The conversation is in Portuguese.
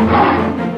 Música